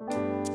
you